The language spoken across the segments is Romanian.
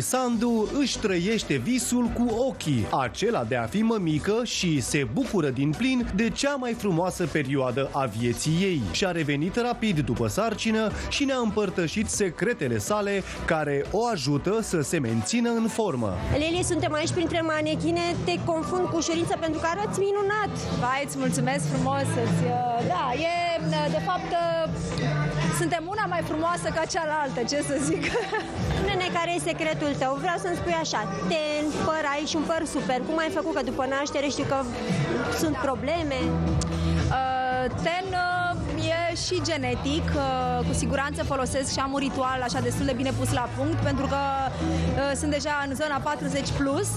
Lili Sandu își trăiește visul cu ochii, acela de a fi mămică și se bucură din plin de cea mai frumoasă perioadă a vieții ei. Și-a revenit rapid după sarcină și ne-a împărtășit secretele sale care o ajută să se mențină în formă. Lili, suntem aici printre manechine, te confund cu ușurință pentru că arăți minunat. Vai, îți mulțumesc frumos. Îți, uh, da, e, uh, de fapt, uh, suntem una mai frumoasă ca cealaltă, ce să zic. Spune-ne care e secretul tău. Vreau să-mi spui așa, ten, păr, ai și un păr super. Cum ai făcut că după naștere știu că sunt probleme? Uh, ten uh, e și genetic, uh, cu siguranță folosesc și am un ritual așa destul de bine pus la punct, pentru că uh, sunt deja în zona 40 plus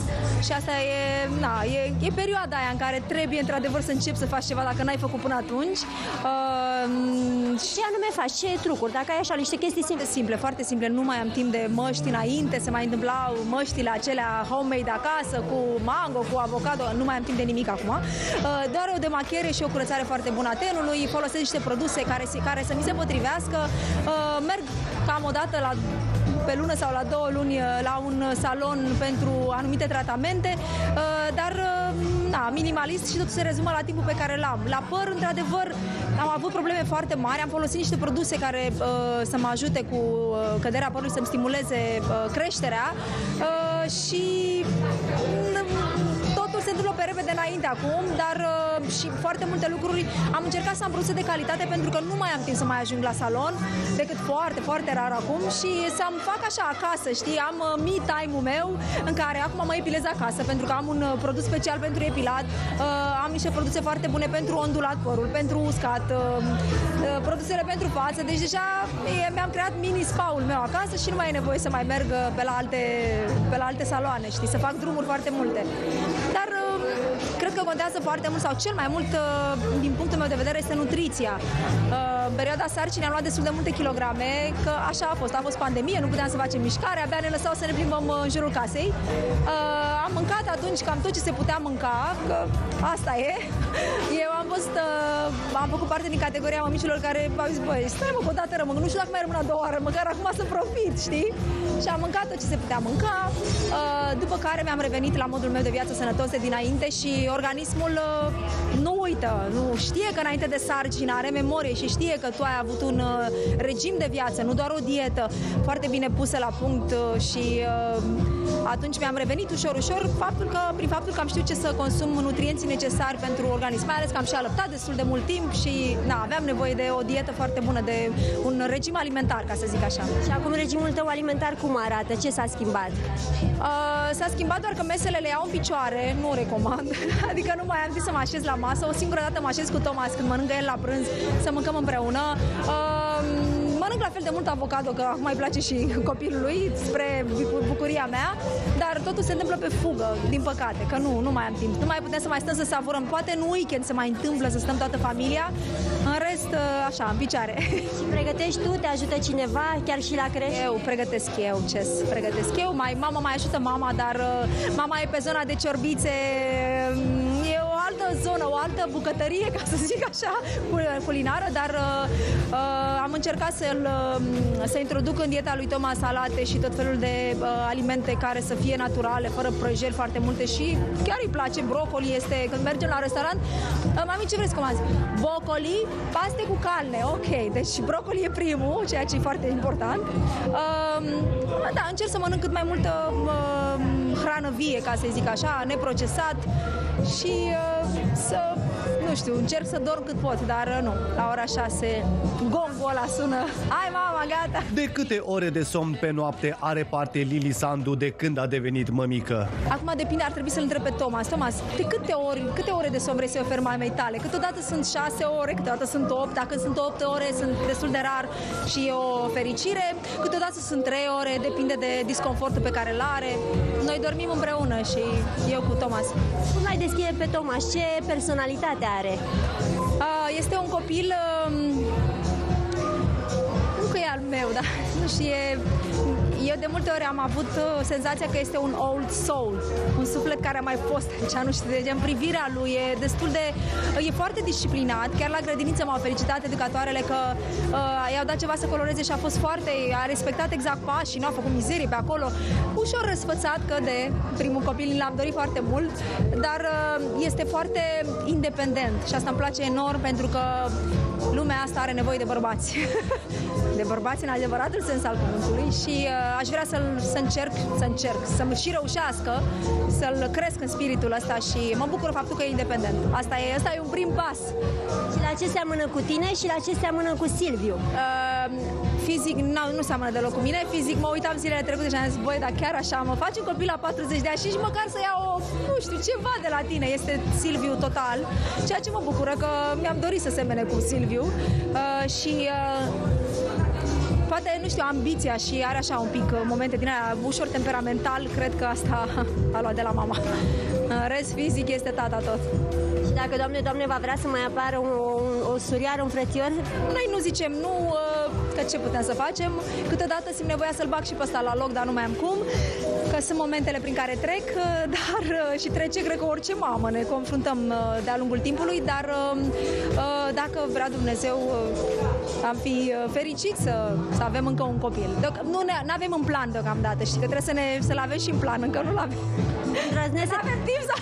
și asta e, na, e, e perioada aia în care trebuie într-adevăr să începi să faci ceva dacă n-ai făcut până atunci. Uh, Ce anume faci? Ce trucuri? Dacă ai așa niște chestii simple. simple, foarte simple, nu mai am timp de măști înainte, se mai întâmplau măștile acelea homemade acasă cu mango, cu avocado, nu mai am timp de nimic acum. Uh, Doar o demachiere și o curățare foarte bună a tenului, folosesc niște produse care, se- care să mi se potrivească. Uh, Merg cam o dată la pe lună sau la două luni uh, la un salon pentru anumite tratamente, uh, dar uh, na, minimalist și totul se rezumă la timpul pe care l-am. La păr, într-adevăr, am avut probleme foarte mari, am folosit niște produse care uh, să mă ajute cu uh, căderea părului, să-mi stimuleze uh, creșterea uh, și pe repede înainte acum, dar uh, și foarte multe lucruri. Am încercat să am produse de calitate pentru că nu mai am timp să mai ajung la salon, decât foarte, foarte rar acum și să-mi fac așa acasă, știi, am uh, me time-ul meu în care acum mă epilez acasă pentru că am un uh, produs special pentru epilat, uh, am niște produse foarte bune pentru ondulat părul, pentru uscat, uh, uh, produsele pentru față, deci deja e, mi-am creat mini spa-ul meu acasă și nu mai e nevoie să mai merg uh, pe la alte, pe la alte saloane, știi, să fac drumuri foarte multe. Dar uh, cred că contează foarte mult sau cel mai mult uh, din punctul meu de vedere este nutriția. Uh, În perioada sarcinii am luat destul de multe kilograme, că așa a fost. A fost pandemie, nu puteam să facem mișcare, abia ne lăsau să ne plimbăm uh, în jurul casei. Uh, Am mâncat atunci cam tot ce se putea mânca, că asta e. Eu am fost, uh, am făcut parte din categoria mămicilor care au zis, băi, stai mă, că o dată rămân, nu știu dacă mai rămân a doua oară, măcar acum să profit, știi? Și am mâncat tot ce se putea mânca, uh, după care mi-am revenit la modul meu de viață sănătos de dinainte și organismul uh, nu uită, nu știe că înainte de sarcină are memorie și știe că tu ai avut un uh, regim de viață, nu doar o dietă foarte bine pusă la punct uh, și uh, atunci mi-am revenit ușor, ușor, faptul că, prin faptul că am știut ce să consum nutrienții necesari pentru organism, mai ales că am și alăptat destul de mult timp și na, aveam nevoie de o dietă foarte bună, de un regim alimentar, ca să zic așa. Și acum regimul tău alimentar cum arată? Ce s-a schimbat? Uh, s-a schimbat doar că mesele le iau în picioare, nu recomand. Adică nu mai am timp să mă așez la masă. O singură dată mă așez cu Thomas când mănâncă el la prânz, să mâncăm împreună. Uh, mănânc la fel de mult avocado, că acum îi place și copilului, spre bu- bucuria mea, dar totul se întâmplă pe fugă, din păcate, că nu, nu mai am timp. Nu mai putem să mai stăm să savurăm. Poate în weekend se mai întâmplă să stăm toată familia, în rest, uh, așa, în picioare. Și pregătești tu? Te ajută cineva? Chiar și la creșă? Eu pregătesc eu, ce pregătesc eu. Mai, mama mai ajută mama, dar uh, mama e pe zona de ciorbițe. Mm, E o altă zonă, o altă bucătărie, ca să zic așa, cul- culinară, dar uh, uh, am încercat să-l, uh, să introduc în dieta lui Toma salate și tot felul de uh, alimente care să fie naturale, fără prăjeli foarte multe și chiar îi place. Brocoli este, când mergem la restaurant, uh, mami, ce vrei să comanzi? Brocoli, paste cu carne, ok. Deci brocoli e primul, ceea ce e foarte important. Uh, da, încerc să mănânc cât mai multă uh, hrană vie, ca să zic așa, neprocesat și uh, să, nu știu, încerc să dorm cât pot, dar uh, nu, la ora 6 gongul ăla sună, hai mama, gata! De câte ore de somn pe noapte are parte Lili Sandu de când a devenit mămică? Acum depinde, ar trebui să-l întreb pe Thomas. Thomas, de câte ori, câte ore de somn vrei să-i oferi mamei tale? Câteodată sunt 6 ore, câteodată sunt 8. Dacă sunt 8 ore, sunt destul de rar și e o fericire. Câteodată sunt 3 ore, depinde de disconfortul pe care îl are. Noi dormim împreună și eu cu Thomas. Cum ai descrie pe Tomaș? Ce personalitate are? Ah, Este un copil um, nu că e al meu, dar nu știu, e, e eu de multe ori am avut uh, senzația că este un old soul, un suflet care a mai fost aici, nu știu, de în privirea lui e destul de, e foarte disciplinat, chiar la grădiniță m-au felicitat educatoarele că uh, i-au dat ceva să coloreze și a fost foarte, a respectat exact pașii, nu a făcut mizerie pe acolo, ușor răsfățat că de primul copil l-am dorit foarte mult, dar uh, este foarte independent și asta îmi place enorm pentru că lumea asta are nevoie de bărbați. de bărbați în adevăratul sens al cuvântului și uh, aș vrea să-l, să încerc, să încerc, să-mi și reușească, să-l cresc în spiritul ăsta și mă bucur faptul că e independent. Asta e, asta e un prim pas. Și la ce seamănă cu tine și la ce seamănă cu Silviu? Uh, fizic nu, nu seamănă deloc cu mine, fizic mă uitam zilele trecute și am zis, băi, dar chiar așa, mă faci un copil la 40 de ani și nici măcar să iau, o, nu știu, ceva de la tine, este Silviu total, ceea ce mă bucură că mi-am dorit să semene cu Silviu uh, și uh, poate, nu știu, ambiția și are așa un pic uh, momente din aia ușor temperamental, cred că asta a luat de la mama. În rest, fizic este tata tot. Și dacă, doamne, doamne, va vrea să mai apară un, un, o suriară, un frățior? Noi nu zicem nu, uh, că ce putem să facem. Câteodată simt nevoia să-l bag și pe ăsta la loc, dar nu mai am cum, că sunt momentele prin care trec, uh, dar și trece, cred că orice mamă, ne confruntăm de-a lungul timpului, dar dacă vrea Dumnezeu, am fi fericit să, să avem încă un copil. Deoc- nu ne avem în plan deocamdată, știi că trebuie să ne, să-l avem și în plan, încă nu-l avem. Îndrăznesc Nu avem timp să...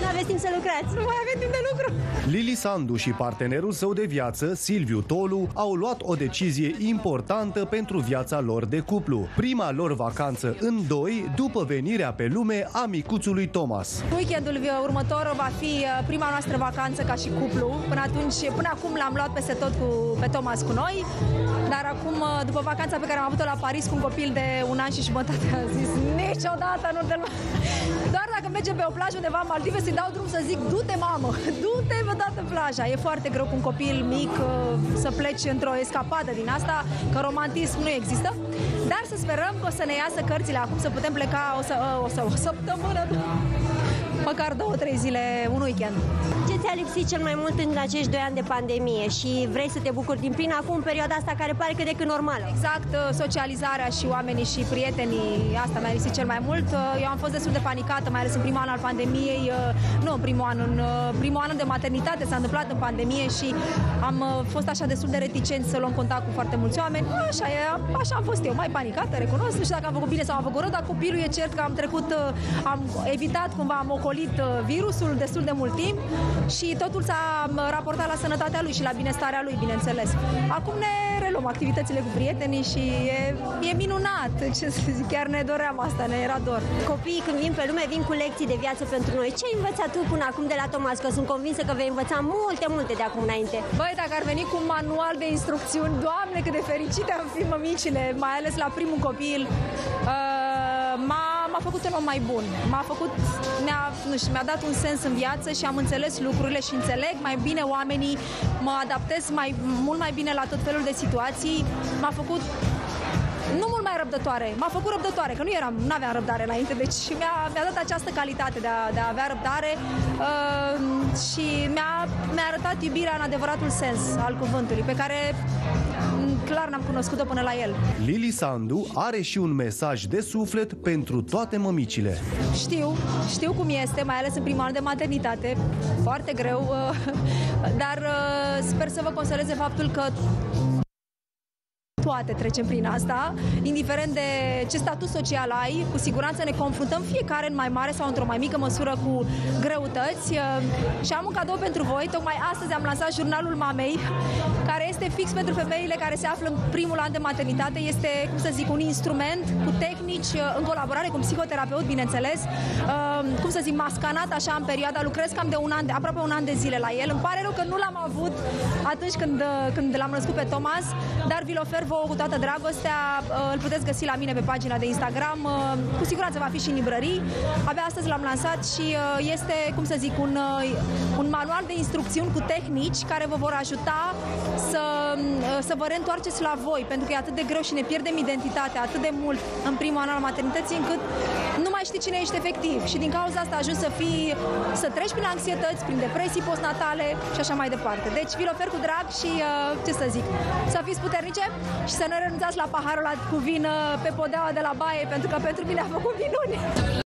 Nu aveți timp să lucrați. Nu mai avem timp de lucru. Lili Sandu și partenerul său de viață, Silviu Tolu, au luat o decizie importantă pentru viața lor de cuplu. Prima lor vacanță în doi, după venirea pe lume a micuțului Thomas. Weekendul următor va fi uh, prima noastră vacanță ca și cuplu. Până atunci, până acum l-am luat peste tot cu, pe Thomas cu noi, dar acum, uh, după vacanța pe care am avut-o la Paris cu un copil de un an și jumătate, a zis niciodată nu te Doar dacă mergem pe o plajă undeva în Maldive să-i dau drum să zic du-te mamă, du-te dată plaja. E foarte greu cu un copil mic uh, să pleci într-o escapadă din asta, că romantism nu există. Dar să sperăm că o să ne iasă cărțile acum, să putem pleca o, să, o, să, o săptămână măcar două, trei zile, un weekend. Ce ți-a lipsit cel mai mult în acești doi ani de pandemie și vrei să te bucuri din plin acum în perioada asta care pare că de când normală? Exact, uh, socializarea și oamenii și prietenii, asta mi-a lipsit cel mai mult. Uh, eu am fost destul de panicată, mai ales în primul an al pandemiei, uh, nu în primul an, în primul an de maternitate s-a întâmplat în pandemie și am fost așa destul de reticent să luăm contact cu foarte mulți oameni. Așa, e, așa am fost eu, mai panicată, recunosc, nu știu dacă am făcut bine sau am făcut rău, dar copilul e cert că am trecut, am evitat cumva, am ocolit ocolit uh, virusul destul de mult timp și totul s-a raportat la sănătatea lui și la binestarea lui, bineînțeles. Acum ne reluăm activitățile cu prietenii și e, e minunat, ce să zic, chiar ne doream asta, ne era dor. Copiii când vin pe lume vin cu lecții de viață pentru noi. Ce ai învățat tu până acum de la Thomas? Că sunt convinsă că vei învăța multe, multe de acum înainte. Băi, dacă ar veni cu un manual de instrucțiuni, doamne, cât de fericite am fi mămicile, mai ales la primul copil. Uh, m-a m-a făcut un om mai bun. M-a făcut, mi-a, nu știu, mi-a dat un sens în viață și am înțeles lucrurile și înțeleg mai bine oamenii, mă adaptez mai, mult mai bine la tot felul de situații. M-a făcut nu mult mai răbdătoare, m-a făcut răbdătoare, că nu eram, nu aveam răbdare înainte, deci mi-a, mi-a dat această calitate de a, de a avea răbdare uh, și mi-a, mi-a arătat iubirea în adevăratul sens al cuvântului, pe care clar n-am cunoscut-o până la el. Lili Sandu are și un mesaj de suflet pentru toate mămicile. Știu, știu cum este, mai ales în prima an de maternitate, foarte greu, uh, dar uh, sper să vă consoleze faptul că toate trecem prin asta, indiferent de ce statut social ai, cu siguranță ne confruntăm fiecare în mai mare sau într-o mai mică măsură cu greutăți și am un cadou pentru voi. Tocmai astăzi am lansat jurnalul mamei, care este fix pentru femeile care se află în primul an de maternitate. Este, cum să zic, un instrument cu tehnici în colaborare cu un psihoterapeut, bineînțeles, cum să zic, mascanat așa în perioada, lucrez cam de un an, de, aproape un an de zile la el. Îmi pare rău că nu l-am avut atunci când, când l-am născut pe Thomas, dar vi-l ofer vouă cu toată dragostea. Uh, îl puteți găsi la mine pe pagina de Instagram. Uh, cu siguranță va fi și în librării. Abia astăzi l-am lansat și uh, este, cum să zic, un, un manual de instrucțiuni cu tehnici care vă vor ajuta să, uh, să vă reîntoarceți la voi, pentru că e atât de greu și ne pierdem identitatea atât de mult în primul an al maternității, încât nu mai știi cine ești efectiv. Și din cauza asta ajungi să fii, să treci prin anxietăți, prin depresii postnatale și așa mai departe. Deci vi-l ofer cu drag și, uh, ce să zic, să fiți puternice și să ne renunțați la paharul ăla cu vin pe podeaua de la baie, pentru că pentru mine a făcut minuni.